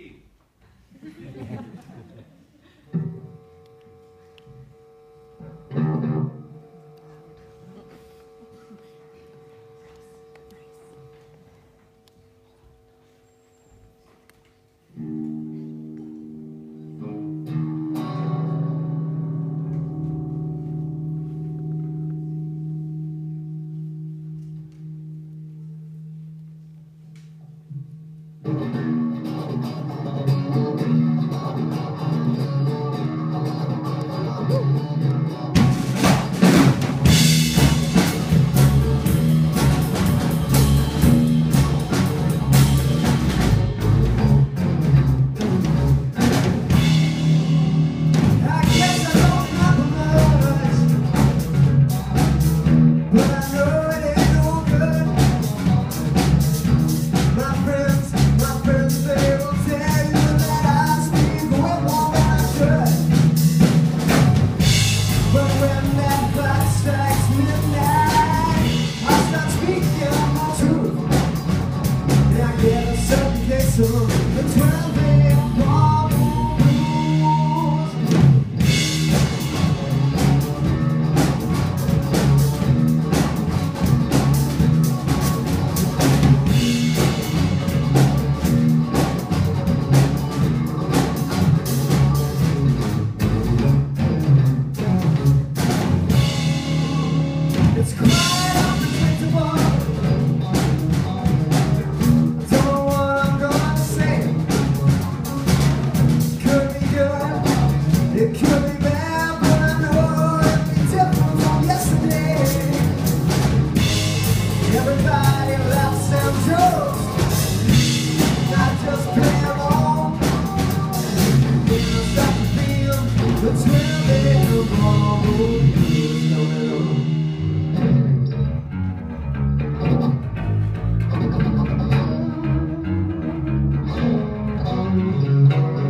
team. Música